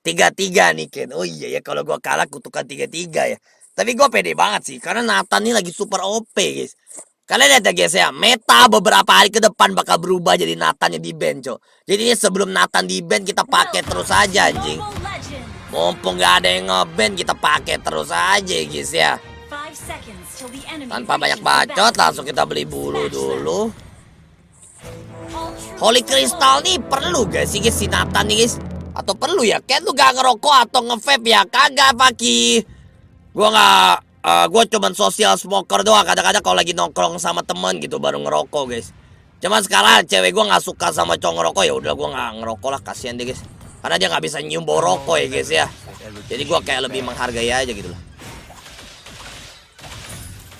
tiga tiga nih Ken. Oh iya ya kalau gua kalah kutukan tiga tiga ya. Tapi gua pede banget sih karena Nathan ini lagi super OP guys. Kalian lihat ya guys ya, meta beberapa hari ke depan bakal berubah jadi Nathan di band cok. Jadi sebelum Nathan di band kita pakai terus aja anjing. Mumpung gak ada yang ngeband kita pakai terus aja guys ya. Tanpa banyak bacot langsung kita beli bulu dulu. Holy Crystal nih perlu gak sih guys si Nathan nih guys? Atau perlu ya? Kayak lu gak ngerokok atau ngevape ya? Kagak Paki. Gua gak uh, gue cuman social smoker doang. Kadang-kadang kalau lagi nongkrong sama temen gitu baru ngerokok guys. Cuman sekarang cewek gue nggak suka sama cowok ngerokok ya udah gue nggak ngerokok lah kasihan deh guys. Karena dia nggak bisa nyium bau rokok ya guys ya. Jadi gue kayak lebih menghargai aja gitu loh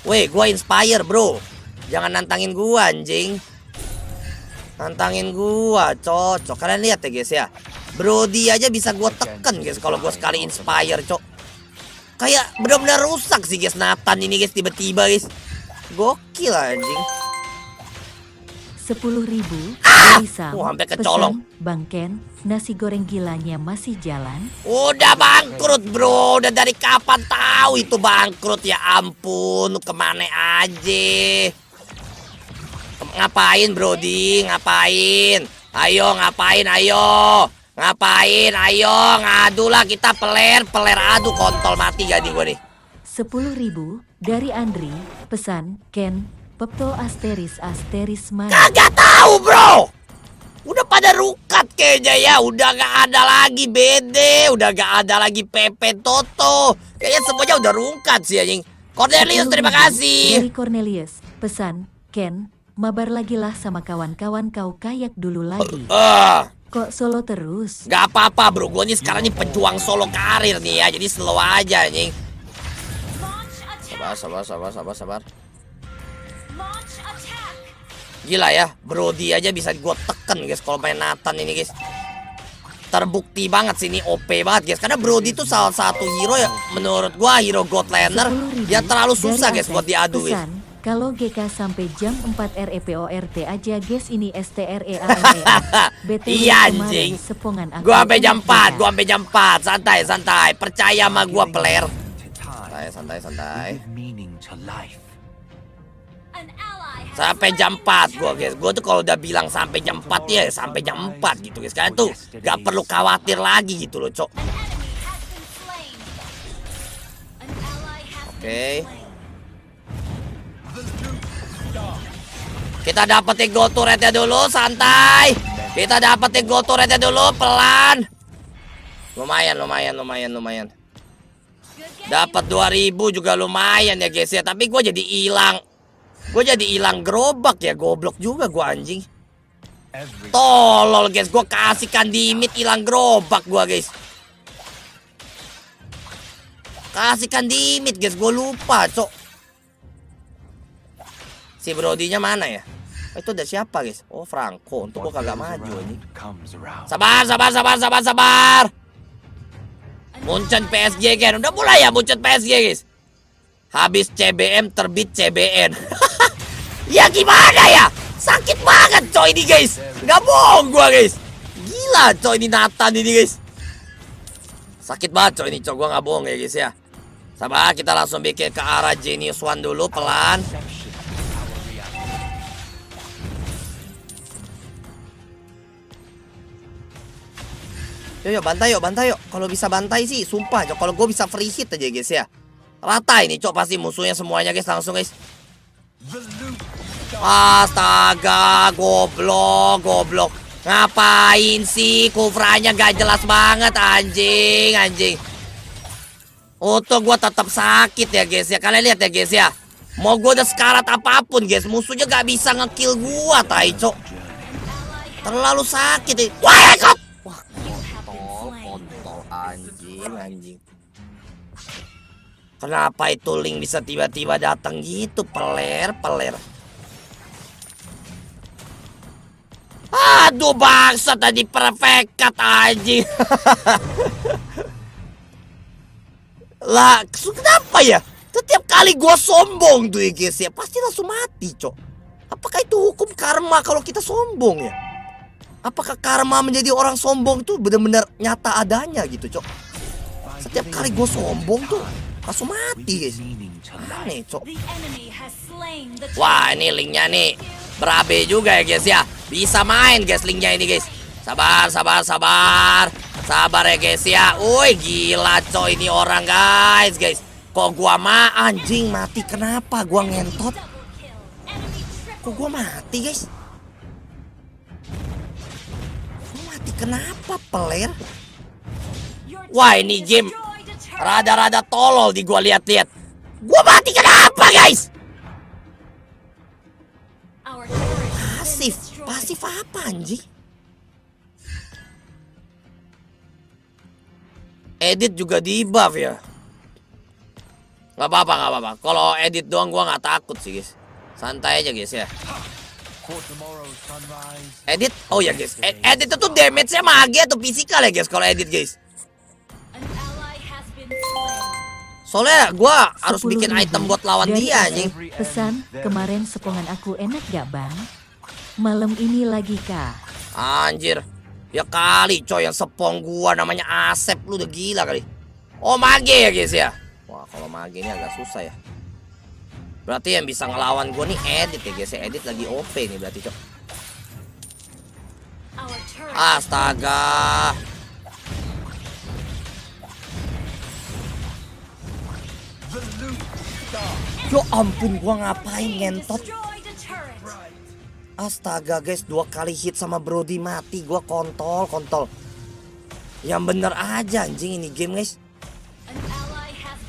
Weh, gue inspire bro. Jangan nantangin gue anjing. Nantangin gue, cocok. Kalian lihat ya guys ya Brody aja bisa gue tekan guys Kalau gue sekali inspire, cok Kayak benar-benar rusak sih guys Nathan ini guys tiba-tiba guys. Gokil anjing. Sepuluh ribu ah! Sam, oh, hampir kecolong. Pesan, Bang Ken, nasi goreng gilanya masih jalan? Udah bangkrut bro, udah dari kapan tahu itu bangkrut ya ampun, ke mana aja? Ngapain Brody, ngapain? Ayo ngapain, ayo. Ngapain? Ayo ngadu lah kita peler, peler adu kontol mati jadi gue nih. Sepuluh ribu dari Andri, pesan Ken, Pepto Asteris Asteris mana? Kagak tahu bro. Udah pada rukat kayaknya ya, udah gak ada lagi BD, udah gak ada lagi Pepe Toto. Kayaknya semuanya udah rungkat sih anjing. Cornelius terima kasih. Dari Cornelius, pesan Ken, mabar lagi lah sama kawan-kawan kau kayak dulu lagi. Uh, uh. Kok solo terus? Gak apa-apa bro, gue nih sekarang nih pejuang solo karir nih ya, jadi slow aja nih. Sabar, sabar, sabar, sabar, sabar. Gila ya, Brody aja bisa gue teken guys kalau main Nathan ini guys. Terbukti banget sih ini OP banget guys, karena Brody itu salah satu hero ya menurut gue hero God Laner yang terlalu susah guys buat diadu guys. Kalau GK sampai jam 4 REPORT aja guys ini STREA Iya anjing. Sepongan aku Gua sampai jam 4 Gua sampai jam 4 Santai santai. Percaya sama gua peler Santai santai santai. Sampai jam 4 gua guys. Gua tuh kalau udah bilang sampai jam 4 ya Sampai jam 4 gitu guys. Kalian tuh gak perlu khawatir lagi gitu loh cok. Oke. okay. Kita dapetin go turretnya dulu, santai. Kita dapetin go turretnya dulu, pelan. Lumayan, lumayan, lumayan, lumayan. Dapat 2000 juga lumayan ya guys ya. Tapi gue jadi hilang. Gue jadi hilang gerobak ya, goblok juga gue anjing. Tolol guys, gue kasihkan dimit hilang gerobak gue guys. Kasihkan dimit guys, gue lupa cok. Si Brodinya mana ya? Oh, itu udah siapa guys? Oh Franco. Untuk gua kagak maju ini. Sabar, sabar, sabar, sabar, sabar. Munchen PSG kan. Udah mulai ya Munchen PSG guys. Habis CBM terbit CBN. ya gimana ya? Sakit banget coy ini guys. Gak bohong gua guys. Gila coy ini Nathan ini guys. Sakit banget coy ini coy. Gua gak bohong ya guys ya. Sabar kita langsung bikin ke arah Genius One dulu pelan. Yo yo bantai yuk bantai yuk. Kalau bisa bantai sih sumpah. Kalau gue bisa free hit aja guys ya. Rata ini cok pasti musuhnya semuanya guys langsung guys. Astaga, goblok, goblok. Ngapain sih kufranya gak jelas banget anjing, anjing. Untuk gue tetap sakit ya guys ya. Kalian lihat ya guys ya. Mau gue udah sekarat apa pun guys, musuhnya gak bisa ngekill gue, tai cok. Terlalu sakit. Ya. Wah, kok anjing anjing. Kenapa itu link bisa tiba-tiba datang gitu? Peler peler. Aduh bangsa tadi perfect anjing. Lah kenapa ya? Setiap kali gua sombong tuh ya guys ya Pasti langsung mati cok. Apakah itu hukum karma kalau kita sombong ya? Apakah karma menjadi orang sombong tuh benar-benar nyata adanya gitu, Cok? Setiap kali gue sombong tuh langsung mati, guys. Aneh, Cok. Wah, ini linknya nih berabe juga ya, guys ya. Bisa main, guys, linknya ini, guys. Sabar, sabar, sabar. Sabar ya, guys ya. Woi, gila, Cok, ini orang, guys, guys. Kok gua mah anjing mati kenapa? Gua ngentot. Kok gua mati, guys? Kenapa peler? Wah ini game Rada-rada tolol di gua lihat-lihat Gua mati kenapa guys? Pasif Pasif apa anjing? Edit juga di buff ya. Gak apa-apa gak apa-apa. Kalau edit doang gua gak takut sih guys. Santai aja guys ya. Edit, oh ya guys, Ed edit itu damage-nya mage atau fisikal ya guys kalau edit guys. Soalnya gue harus bikin item buat lawan dia anjing. Pesan, kemarin sepongan aku enak gak bang? Malam ini lagi kah? Anjir, ya kali coy yang sepong gua namanya Asep lu udah gila kali. Oh mage ya guys ya. Wah kalau mage ini agak susah ya. Berarti yang bisa ngelawan gue nih edit ya guys Edit lagi OP nih berarti cok Astaga Yo ampun gua ngapain ngentot? Astaga guys dua kali hit sama Brody mati gua kontol kontol. Yang bener aja anjing ini game guys.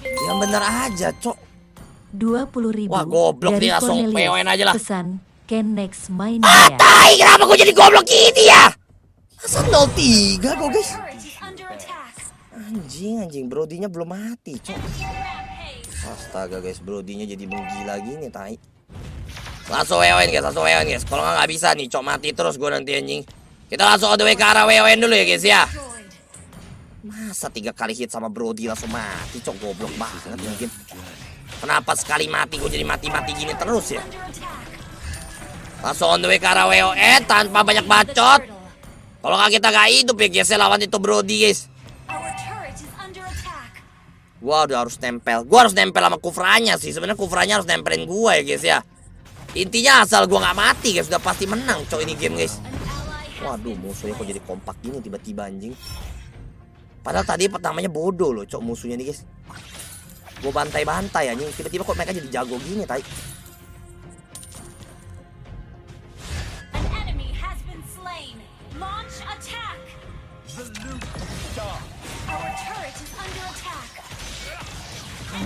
Yang bener aja cok. Dua puluh ribu Wah goblok dari nih langsung PON aja lah. Pesan Ken next main ah, ya tai, kenapa gue jadi goblok gini ya? Masa 03 gue guys? Anjing anjing brodinya belum mati cok Astaga guys brodinya jadi menggila gini tai Langsung WON guys langsung WON guys Kalau nggak bisa nih cok mati terus gue nanti anjing Kita langsung otw ke arah WON dulu ya guys ya Masa tiga kali hit sama Brody langsung mati cok goblok banget mungkin Kenapa sekali mati gue jadi mati-mati gini terus ya? Langsung on the way ke arah WOE tanpa banyak bacot. Kalau nggak kita gak hidup ya guys, lawan itu Brody guys. Gua udah harus nempel. Gua harus nempel sama kufranya sih. Sebenarnya kufranya harus nempelin gua ya guys ya. Intinya asal gua nggak mati guys, udah pasti menang coy ini game guys. Waduh, musuhnya kok jadi kompak gini tiba-tiba anjing. Padahal tadi pertamanya bodoh loh cok musuhnya nih guys. Gue bantai-bantai anjing. Tiba-tiba kok mereka jadi jago gini, tai.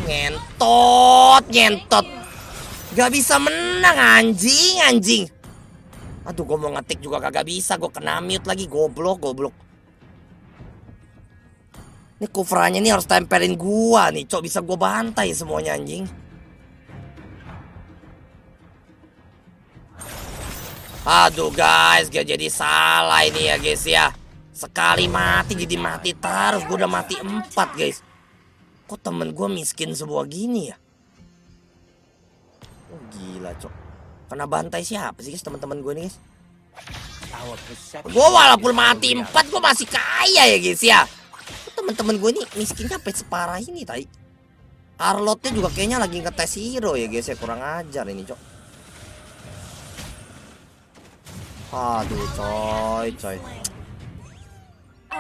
Ngentot, ngentot. Gak bisa menang anjing, anjing. Aduh, gue mau ngetik juga kagak bisa. Gue kena mute lagi, goblok, goblok. Ini kufranya nih harus tempelin gua nih, cok bisa gua bantai semuanya anjing. Aduh guys, gak jadi salah ini ya guys ya. Sekali mati jadi mati terus, gua udah mati empat guys. Kok temen gua miskin sebuah gini ya? Oh gila cok. Kena bantai siapa sih guys teman-teman gue nih guys? Gue walaupun mati empat, gue masih kaya ya guys ya teman-teman gue ini miskinnya sampai separah ini tai. Arlotnya juga kayaknya lagi ngetes hero ya guys ya kurang ajar ini cok. Aduh coy coy.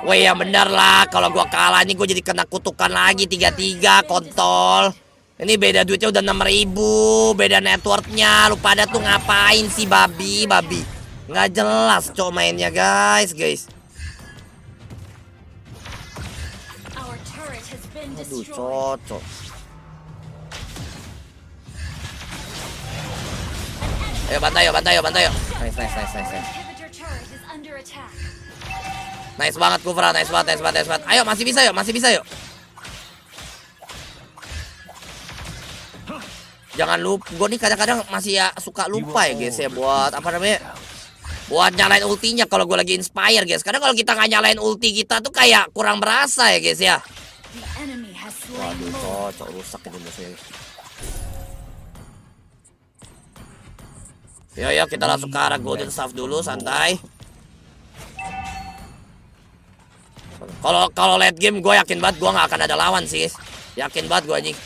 Weh ya bener lah kalau gua kalah ini gue jadi kena kutukan lagi tiga tiga kontol. Ini beda duitnya udah 6000 Beda networknya Lu pada tuh ngapain sih babi Babi Nggak jelas cok mainnya guys Guys Aduh, cocok. Ayo bantai, ayo bantai, ayo bantai, ayo. Nice, nice, nice, nice. Nice, nice banget Kufra, nice banget, nice banget, nice banget. Ayo, masih bisa, yuk, masih bisa, yuk. Jangan lupa, gue nih kadang-kadang masih ya suka lupa ya guys ya buat apa namanya buat nyalain ultinya kalau gue lagi inspire guys. Karena kalau kita nggak nyalain ulti kita tuh kayak kurang berasa ya guys ya. Waduh, cocok rusak ini musuhnya. Yo yo kita langsung ke arah golden staff dulu santai. Kalau kalau late game gue yakin banget gue nggak akan ada lawan sih. Yakin banget gue anjing.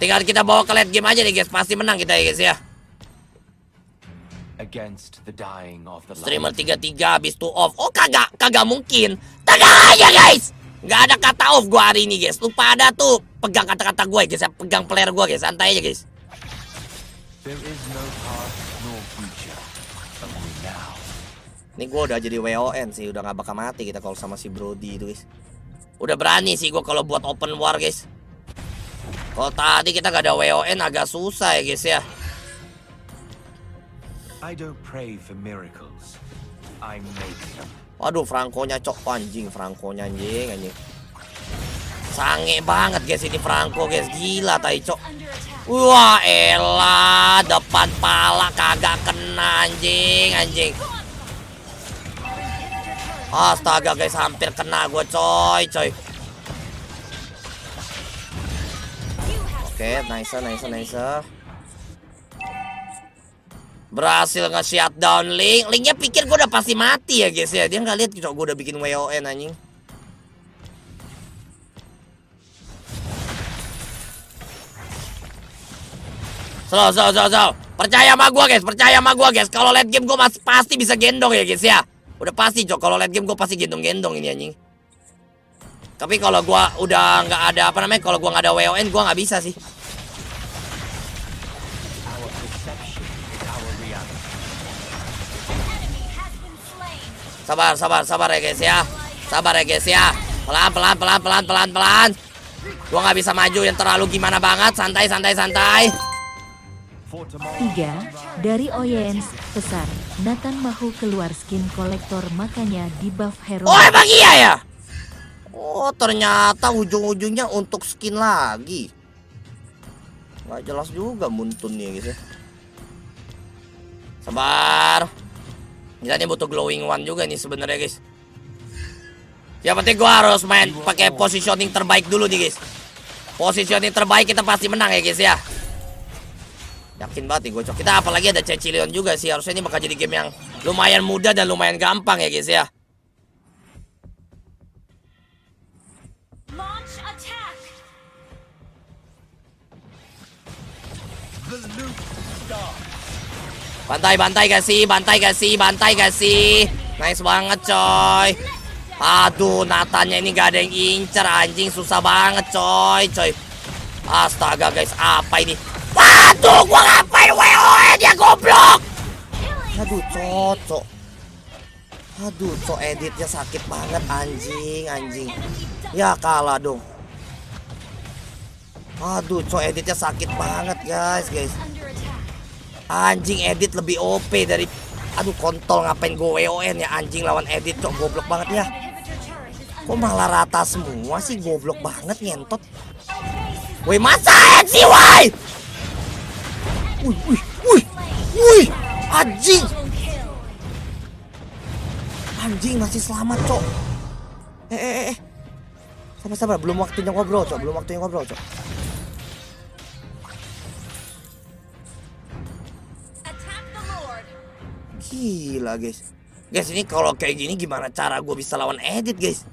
Tinggal kita bawa ke late game aja nih guys, pasti menang kita ya guys ya. Against the dying of the Streamer light. 33 habis to off. Oh kagak, kagak mungkin. Tenang aja guys. Nggak ada kata off gue hari ini guys. Lu pada tuh pegang kata-kata gue guys, ya. pegang player gue guys. Santai aja guys. There is no Ini gue udah jadi WON sih, udah nggak bakal mati kita kalau sama si Brody itu guys. Udah berani sih gue kalau buat open war guys. Kalau tadi kita gak ada WON agak susah ya guys ya. I don't pray for miracles. I make them. Waduh, Franco-nya cok anjing, Franco-nya anjing anjing. Sange banget guys ini Franco guys, gila tai cok. Wah elah, depan pala kagak kena anjing anjing. Astaga guys, hampir kena gue coy coy. Oke, nice, nice, nice. Berhasil nge-shutdown Link. Linknya pikir gue udah pasti mati ya guys ya. Dia nggak lihat cok gue udah bikin WON anjing. Slow, slow, slow, slow. Percaya sama gua guys, percaya sama gua guys. Kalau late game gua mas pasti bisa gendong ya guys ya. Udah pasti cok, kalau late game gua pasti gendong-gendong ini anjing. Tapi kalau gua udah nggak ada apa namanya, kalau gua nggak ada WON gua nggak bisa sih. Sabar, sabar, sabar ya guys ya. Sabar ya guys ya. Pelan, pelan, pelan, pelan, pelan, pelan. Gua nggak bisa maju yang terlalu gimana banget. Santai, santai, santai. For tomorrow. 3. Dari Oyens, pesan. Nathan Mahu keluar skin kolektor makanya di buff hero. Oh emang iya ya? Oh ternyata ujung-ujungnya untuk skin lagi. Nggak jelas juga muntunnya guys ya. Sabar. Kita ini butuh glowing one juga nih sebenarnya guys. Yang penting gua harus main pakai positioning terbaik dulu nih guys. Positioning terbaik kita pasti menang ya guys ya. Yakin banget nih gue cok. Kita apalagi ada Cecilion juga sih. Harusnya ini bakal jadi game yang lumayan mudah dan lumayan gampang ya guys ya. Bantai, bantai gak sih? Bantai gak sih? Bantai gak sih? Nice banget coy. Aduh, Natanya ini gak ada yang incer anjing susah banget coy, coy. Astaga guys, apa ini? Waduh, gua ngapain WOE dia goblok? Aduh, cocok. Aduh, cok editnya sakit banget anjing, anjing. Ya kalah dong. Aduh, cok editnya sakit banget guys, guys. Anjing edit lebih OP dari Aduh kontol ngapain gue WON ya anjing lawan edit cok goblok banget ya Kok malah rata semua sih goblok banget ngentot Woi masa sih woi Wih wih wih wih Anjing. Anjing masih selamat cok. Eh eh eh, eh. Sabar sabar belum waktunya ngobrol cok belum waktunya ngobrol cok. Gila guys. Guys ini kalau kayak gini gimana cara gue bisa lawan edit guys?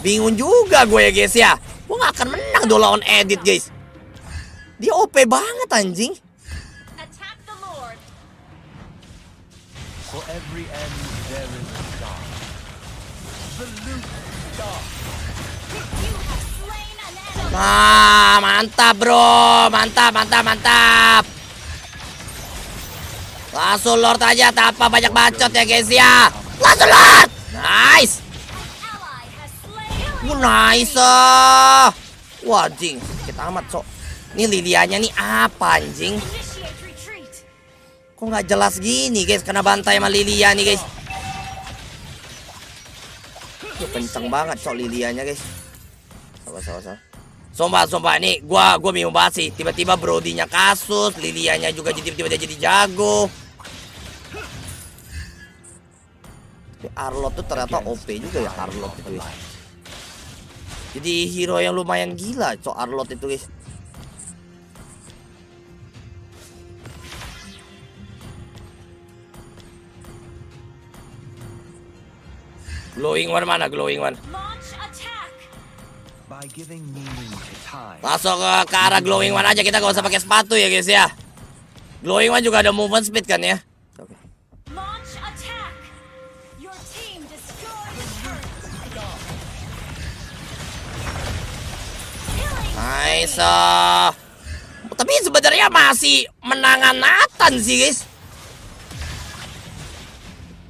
Bingung juga gue ya guys ya. Gue gak akan menang dong lawan edit guys Dia OP banget anjing. For every end, there is a start. The loop star. You have slain an enemy. Nah mantap bro Mantap mantap mantap Langsung lord aja tanpa banyak bacot ya guys ya Langsung lord Nice. Wah, nice ah. Wah anjing Kita amat sok Ini Lilianya nih apa anjing. Kok nggak jelas gini guys? Kena bantai sama Lilia nih guys. Ini kenceng banget cok Lilianya guys. Sabar sabar sabar. Sumpah sumpah nih gua gua bingung banget sih. Tiba-tiba Brodinya kasus Lilianya juga jadi tiba-tiba jadi jago. Tapi Arlot tuh ternyata OP juga ya Arlot itu guys. Jadi hero yang lumayan gila cok Arlot itu guys Glowing one mana? Glowing one. Langsung ke, ke arah glowing one aja kita gak usah pakai sepatu ya guys ya. Glowing one juga ada movement speed kan ya. Oke. Nice. ah. Tapi sebenarnya masih menangan Nathan sih guys.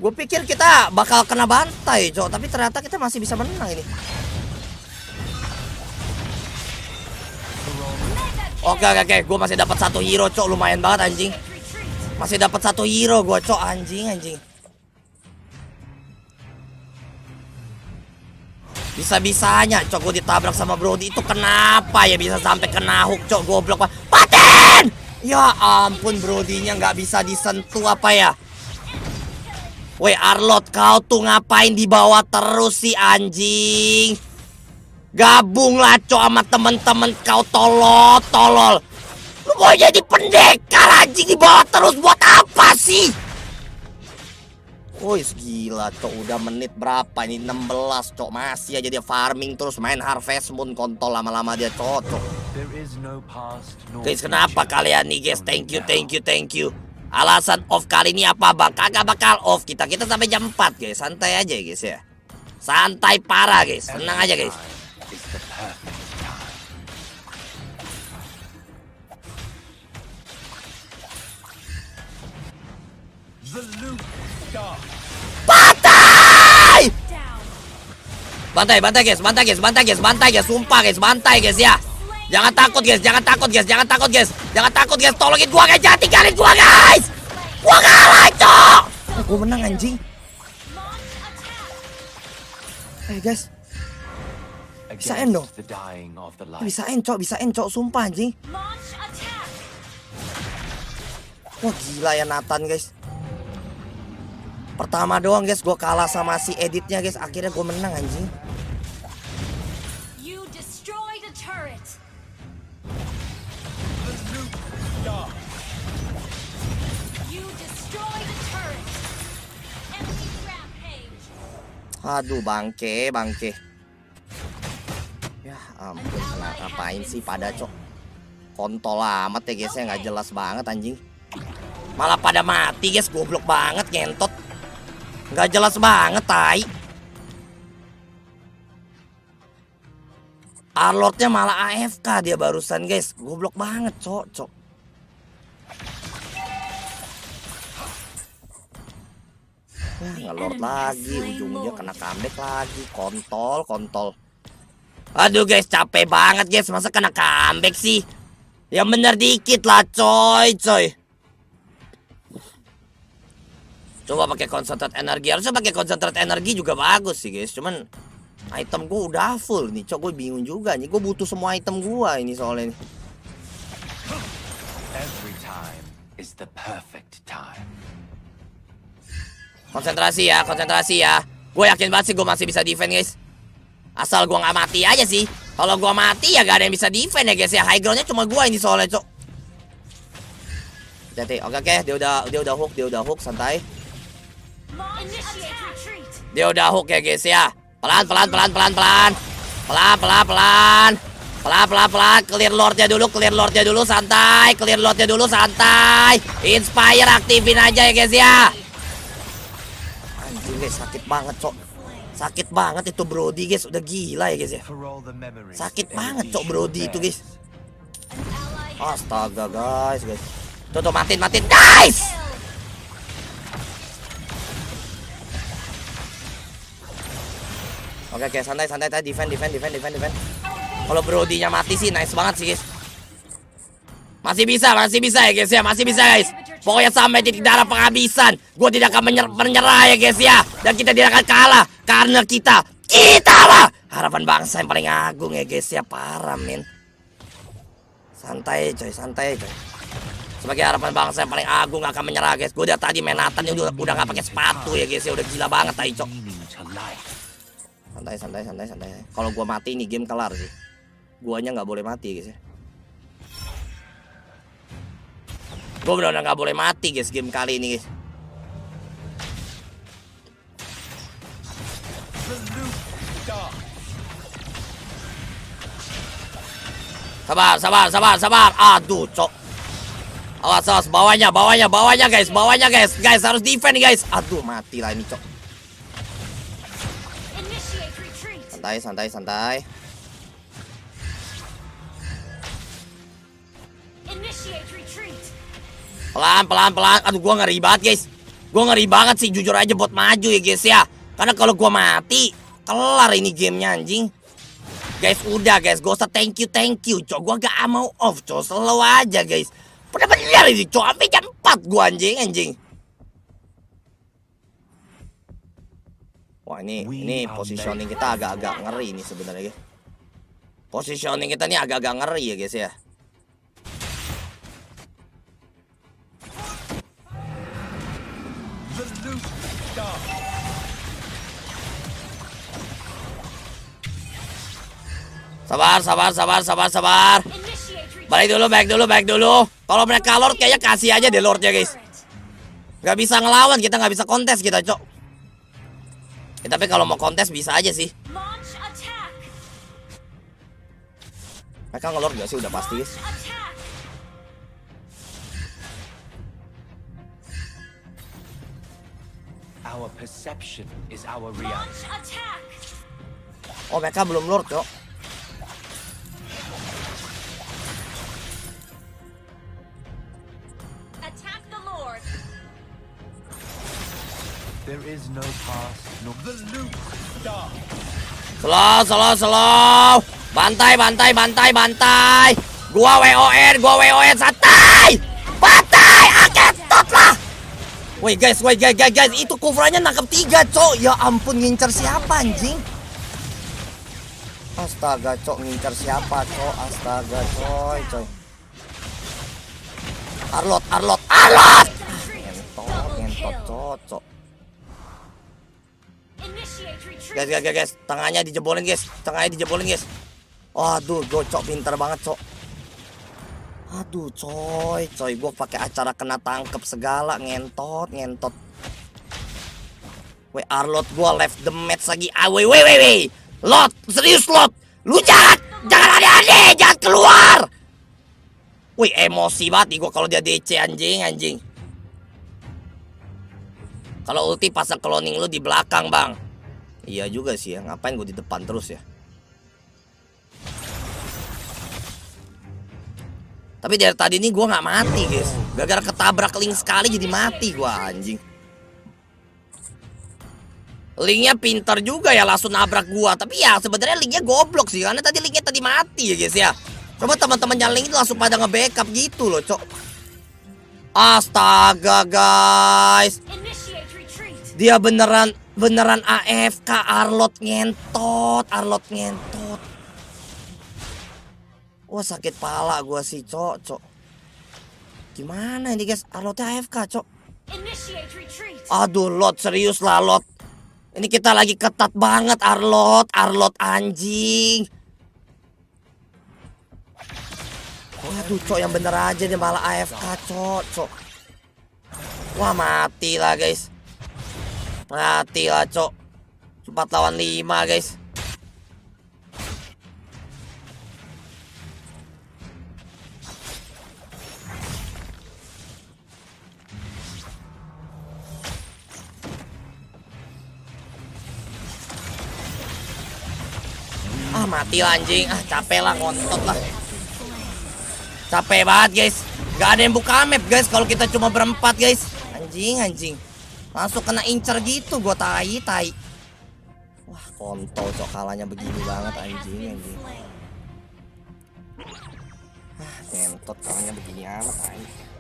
Gue pikir kita bakal kena bantai, cok. Tapi ternyata kita masih bisa menang ini. Oke oke oke, gue masih dapat satu hero, cok. Lumayan banget anjing. Masih dapat satu hero gue, cok. Anjing anjing. Bisa-bisanya, cok. Gue ditabrak sama Brody itu kenapa ya bisa sampai kena hook, cok. Goblok. Paten! Ya ampun, Brodinya nggak bisa disentuh apa ya? Weh Arlot, kau tuh ngapain di bawah terus sih anjing? Gabunglah cok sama temen-temen kau tolol, tolol. Lu mau jadi pendekar anjing di bawah terus buat apa sih? Woi gila cok udah menit berapa ini 16 cok masih aja dia farming terus main Harvest Moon kontol lama-lama dia cocok. no Guys kenapa kalian nih guys thank you thank you thank you Alasan off kali ini apa bang? Kagak bakal off. Kita Kita sampai jam 4 guys. Santai aja guys ya. Santai parah guys. Tenang aja guys. Bantai. Bantai bantai guys. Bantai guys. Bantai guys. Bantai guys. Sumpah guys. Bantai guys ya Jangan takut guys. Jangan takut guys. Jangan takut guys. Jangan takut guys. Tolongin gua guys. Jangan tinggalin gua guys. Gua kalah cok. Oh, Gua menang anjing. Eh guys. Bisain Against dong. light. Bisain cok. Bisain cok. Sumpah anjing. Wah gila ya Nathan guys. Pertama doang guys. Gue kalah sama si editnya guys. Akhirnya gue menang anjing. You destroyed a turret. Aduh bangke bangke. Ya ampun ngapain sih pada cok? Kontol amat ya guys ya. Nggak jelas banget anjing. Malah pada mati guys. Goblok banget ngentot. Nggak jelas banget tai. Arlordnya malah AFK dia barusan guys. Goblok banget cok cok Ngelord lagi, ujung-ujungnya kena comeback lagi, kontol, kontol. Aduh guys, capek banget guys, masa kena comeback sih? Yang bener dikit lah coy, coy. Coba pakai konsentrat energi, harusnya pakai konsentrat energi juga bagus sih guys, cuman item gue udah full nih, cok gue bingung juga nih, gue butuh semua item gue ini soalnya nih. Every time is the perfect time. Konsentrasi ya, konsentrasi ya. Gue yakin banget sih gue masih bisa defend guys. Asal gue nggak mati aja sih. Kalau gue mati ya gak ada yang bisa defend ya guys ya. High groundnya cuma gue ini soalnya cok. Jadi oke oke dia udah dia udah hook dia udah hook santai. Dia udah hook ya guys ya. Pelan pelan pelan pelan pelan. Pelan pelan pelan. Pelan pelan pelan. Clear lordnya dulu clear lordnya dulu santai. Clear lordnya dulu santai. Inspire aktifin aja ya guys ya. Guys sakit banget cok. Sakit banget itu Brody guys udah gila ya guys ya. Sakit banget cok Brody itu guys. Astaga guys guys. Tuh tuh matiin matiin guys. Oke oke santai santai tadi defend defend defend defend defend. Kalau Brody-nya mati sih nice banget sih guys. Masih bisa masih bisa ya guys ya masih bisa guys. Pokoknya sampai titik darah penghabisan. Gue tidak akan menyer- menyerah ya guys ya. Dan kita tidak akan kalah karena kita kita lah harapan bangsa yang paling agung ya guys ya parah men. Santai coy, santai coy. Sebagai harapan bangsa yang paling agung gak akan menyerah guys. Gue udah tadi main Nathan ya udah udah gak pakai sepatu ya guys ya udah gila banget tai cok. Santai santai santai santai. Kalau gua mati ini game kelar sih. Guanya nggak boleh mati guys ya. Gue benar-benar nggak boleh mati guys game kali ini guys. Sabar, sabar, sabar, sabar. Aduh, cok. Awas, awas, bawahnya, bawahnya, bawahnya, guys, bawahnya, guys, guys, harus defend, guys. Aduh, mati lah ini, cok. Santai, santai, santai. Initiate retreat. Pelan, pelan, pelan. Aduh, gua ngeri banget, guys. Gua ngeri banget sih, jujur aja buat maju ya, guys ya. Karena kalau gua mati, kelar ini gamenya anjing. Guys, udah guys, gak usah thank you, thank you, cok. Gua gak mau off, cok. Slow aja, guys. Bener-bener ini, cok. Sampai jam 4 gua anjing, anjing. Wah, ini ini positioning kita agak-agak ngeri ini sebenarnya, guys. Positioning kita nih agak-agak ngeri ya, guys ya. Sabar, sabar, sabar, sabar, sabar. Balik dulu, back dulu, back dulu. Kalau mereka lord kayaknya kasih aja deh lordnya guys. Gak bisa ngelawan, kita nggak bisa kontes kita cok. Ya, tapi kalau mau kontes bisa aja sih. Mereka ngelord gak sih udah pasti guys. Our perception is our reality. Attack. Oh mereka belum lord cok. Attack the Lord. There is no past nor the loop starts. Slow, slow, slow. Bantai, bantai, bantai, bantai. Gua WON, gua WON santai. Bantai, aketot lah. Woi guys, woi guys, guys, guys, kufranya nangkep tiga, cok. Ya ampun, ngincer siapa anjing? Astaga, cok, ngincer siapa, cok? Astaga, coy, coy. Arlot, Arlot, Arlot! Ngentot, ngentot, cocok. Guys, guys, guys, tengahnya dijebolin, guys. Tengahnya dijebolin, guys. Waduh, gocok pinter banget, cok. Aduh, coy, coy, gua pakai acara kena tangkep segala, ngentot, ngentot. Weh, Arlot gua left the match lagi. Ah, weh, weh, weh. Lot, serius Lot. Lu jangan, jangan aneh-aneh, jangan keluar. Wih, emosi banget nih gua kalau dia DC anjing, anjing. Kalau ulti pasang cloning lu di belakang, Bang. Iya juga sih ya, ngapain gue di depan terus ya? Tapi dari tadi ini gue nggak mati guys, gara-gara ketabrak link sekali jadi mati gue anjing. Linknya pinter juga ya langsung nabrak gua, tapi ya sebenarnya linknya goblok sih karena tadi linknya tadi mati ya guys ya. Coba teman-teman yang link itu langsung pada nge-backup gitu loh, cok. Astaga guys. Dia beneran beneran AFK Arlot ngentot, Arlot ngentot. Wah sakit pala gua sih, Cok, Cok. Gimana ini guys? Arlotnya AFK, Cok. Aduh, Lot, serius lah, Lot. Ini kita lagi ketat banget, Arlot. Arlot anjing. Waduh, Cok, yang bener aja dia malah AFK, Cok, Cok. Wah, mati lah, guys. Mati lah, Cok. 4 lawan 5, guys. Mati lah anjing. Ah capek lah ngontot lah. Capek banget guys. Gak ada yang buka map guys Kalau kita cuma berempat guys. Anjing anjing. Langsung kena incer gitu Gue tai tai. Wah kontol cok. Kalahnya begini banget anjing anjing. Ah ngentot kalahnya begini amat anjing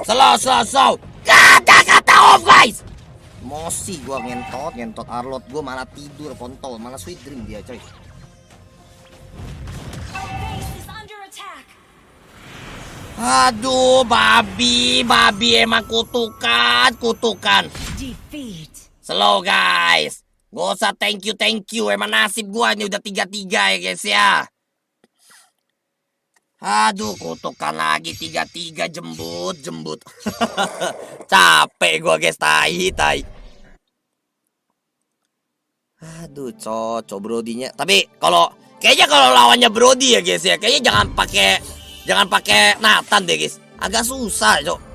Slow slow slow. Kata-kata off guys. Mosi gua ngentot, ngentot Arlot gua malah tidur kontol, malah sweet dream dia coy. Aduh, babi, babi emang kutukan, kutukan. Slow guys. Gak usah thank you, thank you. Emang nasib gua ini udah tiga-tiga ya guys ya. Aduh, kutukan lagi tiga-tiga jembut, jembut. Capek gua guys, tai, tai. Aduh, cocok Brodinya. Tapi kalau kayaknya kalau lawannya Brody ya guys ya, kayaknya jangan pakai jangan pakai Nathan deh guys. Agak susah, cok.